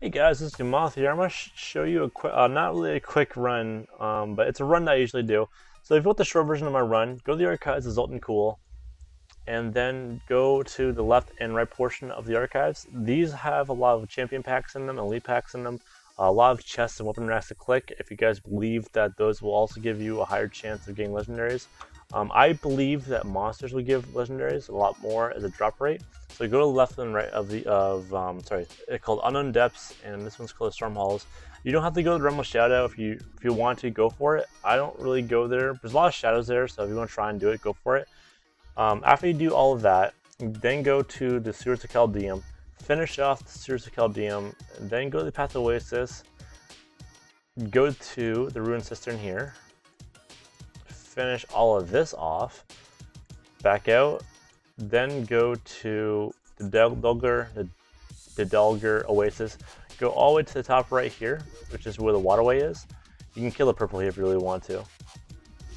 Hey guys, this is Gamoth here. I'm going to show you a quick, uh, not really a quick run, um, but it's a run that I usually do. So if you want the short version of my run, go to the archives of Zoltun Kulle, and then go to the left and right portion of the archives. These have a lot of champion packs in them, elite packs in them, a lot of chests and weapon racks to click. If you guys believe that those will also give you a higher chance of getting legendaries, um, I believe that monsters will give legendaries a lot more as a drop rate. So go to the left and right of the of um, sorry, it's called Unknown Depths, and this one's called Storm Halls. You don't have to go to the Realm of Shadow if you if you want to go for it. I don't really go there. There's a lot of shadows there, so if you want to try and do it, go for it. Um, after you do all of that, then go to the Sewers of Caldeum, finish off the Sewers of Caldeum, then go to the Path of Oasis, go to the Ruined Cistern here, finish all of this off, back out, then go to the Dahlgur, the, the Oasis, go all the way to the top right here, which is where the waterway is. You can kill the purple here if you really want to.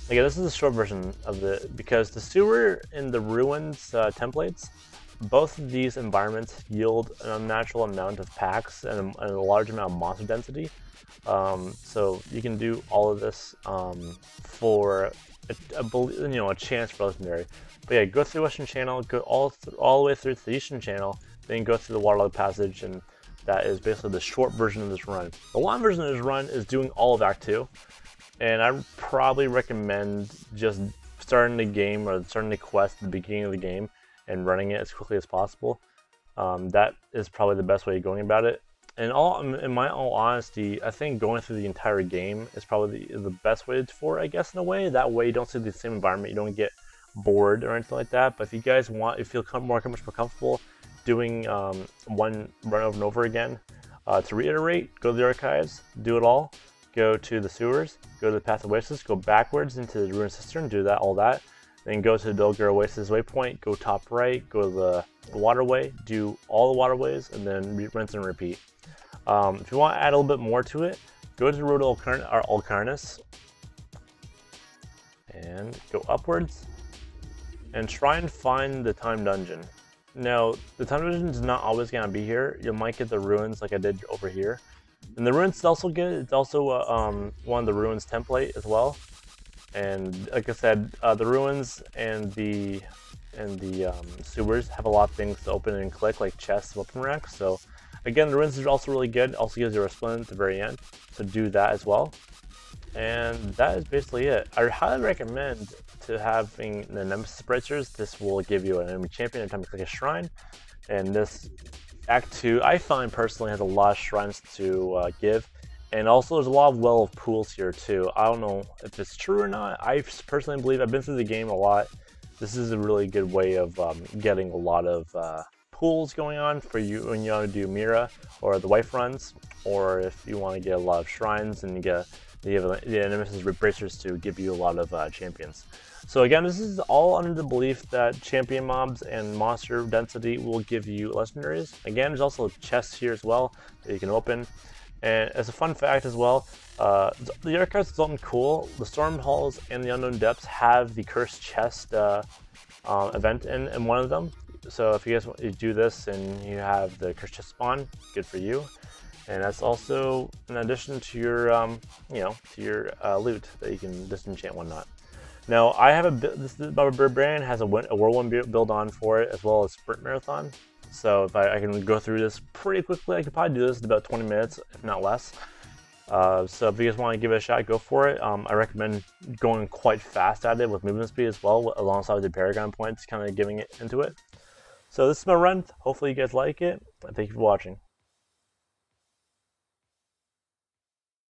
Again, this is a short version of the, because the sewer in the ruins uh, templates, both of these environments yield an unnatural amount of packs and a, and a large amount of monster density. Um, so you can do all of this um, for a, a, you know a chance for legendary. But yeah, go through Western Channel, go all all the way through to the Eastern Channel, then go through the Waterlogged Passage, and that is basically the short version of this run. The long version of this run is doing all of Act 2, and I probably recommend just starting the game or starting the quest at the beginning of the game and running it as quickly as possible. Um, that is probably the best way of going about it. And all, in my all honesty, I think going through the entire game is probably the, the best way for it, I guess, in a way. That way you don't see the same environment, you don't get bored or anything like that. But if you guys want, if you feel more, much more comfortable doing um, one run over and over again, uh, to reiterate, go to the archives, do it all, go to the sewers, go to the Path of Oasis, go backwards into the Ruined Cistern, do that, all that. Then go to the Dahlgur Oasis waypoint, go top right, go to the waterway, do all the waterways, and then rinse and repeat. Um, if you want to add a little bit more to it, go to the Road to Alcarnus and go upwards and try and find the time dungeon. Now, the time dungeon is not always going to be here. You might get the ruins like I did over here. And the ruins is also good. It's also uh, um, one of the ruins template as well. And like I said, uh, the ruins and the and the um, sewers have a lot of things to open and click, like chests, weapon racks. So Again, the ruins is also really good. Also gives you a resplendent at the very end. So do that as well. And that is basically it. I highly recommend to having the Nemesis Bracers. This will give you an enemy champion every time you click a shrine. And this Act 2, I find personally, has a lot of shrines to uh, give. And also there's a lot of well of pools here too. I don't know if it's true or not. I personally believe, I've been through the game a lot. This is a really good way of um, getting a lot of uh, pools going on for you when you want to do Mira or the wife runs, or if you want to get a lot of shrines and you get have the Nemesis Bracers to give you a lot of uh, champions. So again, this is all under the belief that champion mobs and monster density will give you legendaries. Again, there's also chests here as well that you can open. And as a fun fact as well, uh, the archives is something cool. The Storm Halls and the Unknown Depths have the Cursed Chest uh, uh, event in, in one of them. So if you guys want to do this and you have the Cursed Chest spawn, good for you. And that's also in addition to your, um, you know, to your uh, loot that you can disenchant whatnot. Now I have a this Barbarian has a, a whirlwind build on for it as well as sprint marathon. So if I, I, can go through this pretty quickly, I could probably do this in about 20 minutes, if not less. Uh, so if you guys want to give it a shot, go for it. Um, I recommend going quite fast at it with movement speed as well, alongside the Paragon points, kind of giving it into it. So this is my run. Hopefully you guys like it. Thank you for watching.